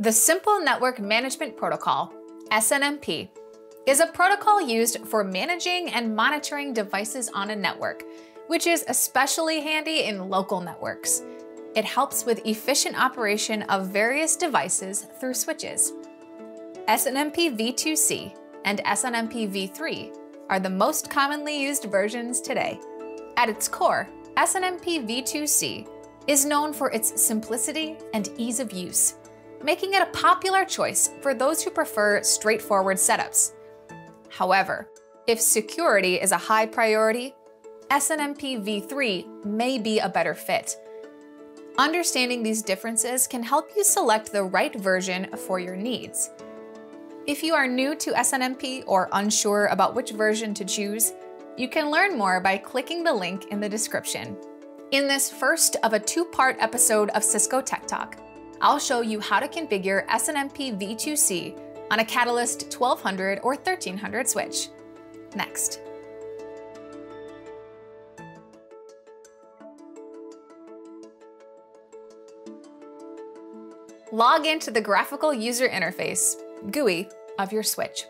The Simple Network Management Protocol, SNMP, is a protocol used for managing and monitoring devices on a network, which is especially handy in local networks. It helps with efficient operation of various devices through switches. SNMP v2c and SNMP v3 are the most commonly used versions today. At its core, SNMP v2c is known for its simplicity and ease of use, making it a popular choice for those who prefer straightforward setups. However, if security is a high priority, SNMP v3 may be a better fit. Understanding these differences can help you select the right version for your needs. If you are new to SNMP or unsure about which version to choose, you can learn more by clicking the link in the description. In this first of a two-part episode of Cisco Tech Talk, I'll show you how to configure SNMP v2c on a Catalyst 1200 or 1300 switch. Next. Log into the Graphical User Interface, GUI, of your switch.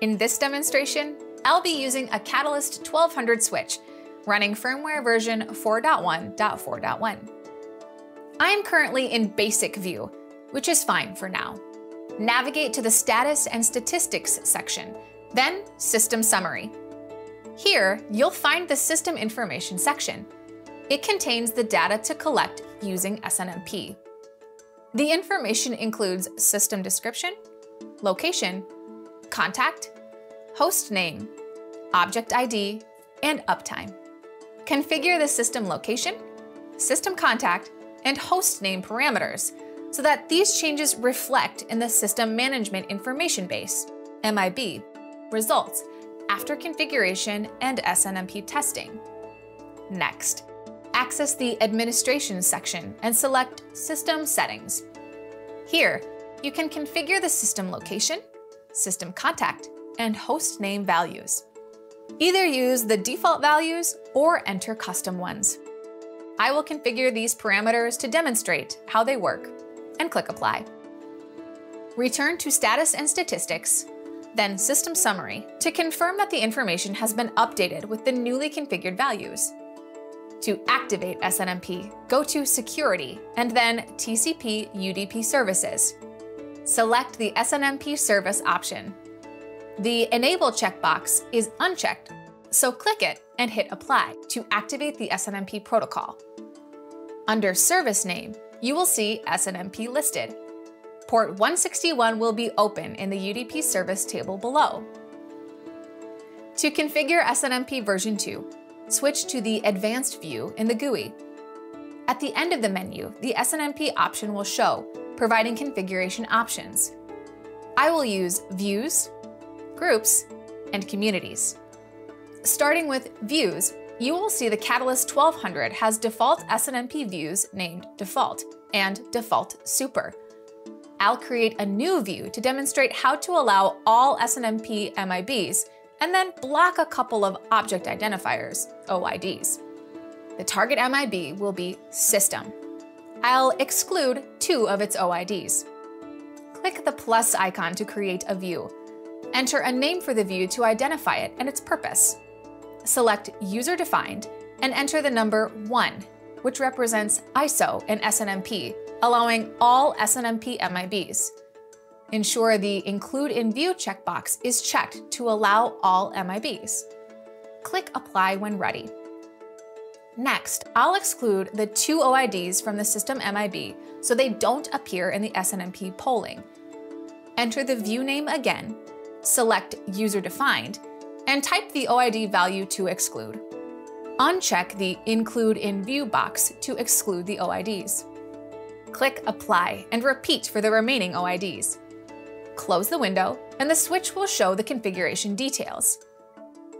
In this demonstration, I'll be using a Catalyst 1200 switch running firmware version 4.1.4.1. I am currently in Basic View, which is fine for now. Navigate to the Status and Statistics section, then System Summary. Here, you'll find the System Information section. It contains the data to collect using SNMP. The information includes system description, location, contact, host name, object ID, and uptime. Configure the system location, system contact, and host name parameters so that these changes reflect in the System Management Information Base, MIB, results after configuration and SNMP testing. Next, access the Administration section and select System Settings. Here, you can configure the system location, system contact, and host name values. Either use the default values or enter custom ones. I will configure these parameters to demonstrate how they work, and click Apply. Return to Status and Statistics, then System Summary to confirm that the information has been updated with the newly configured values. To activate SNMP, go to Security and then TCP UDP Services. Select the SNMP service option the Enable checkbox is unchecked, so click it and hit Apply to activate the SNMP protocol. Under Service Name, you will see SNMP listed. Port 161 will be open in the UDP service table below. To configure SNMP version 2, switch to the Advanced view in the GUI. At the end of the menu, the SNMP option will show, providing configuration options. I will use Views, groups, and communities. Starting with views, you will see the Catalyst 1200 has default SNMP views named Default and Default Super. I'll create a new view to demonstrate how to allow all SNMP MIBs and then block a couple of object identifiers, OIDs. The target MIB will be System. I'll exclude two of its OIDs. Click the plus icon to create a view Enter a name for the view to identify it and its purpose. Select User Defined and enter the number 1, which represents ISO and SNMP, allowing all SNMP MIBs. Ensure the Include in View checkbox is checked to allow all MIBs. Click Apply when ready. Next, I'll exclude the two OIDs from the system MIB so they don't appear in the SNMP polling. Enter the view name again select User Defined, and type the OID value to exclude. Uncheck the Include in View box to exclude the OIDs. Click Apply and repeat for the remaining OIDs. Close the window, and the switch will show the configuration details.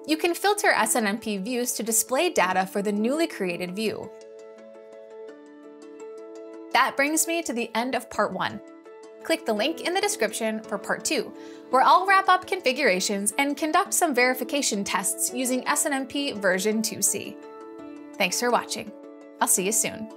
You can filter SNMP views to display data for the newly created view. That brings me to the end of part one click the link in the description for part two, where I'll wrap up configurations and conduct some verification tests using SNMP version 2C. Thanks for watching. I'll see you soon.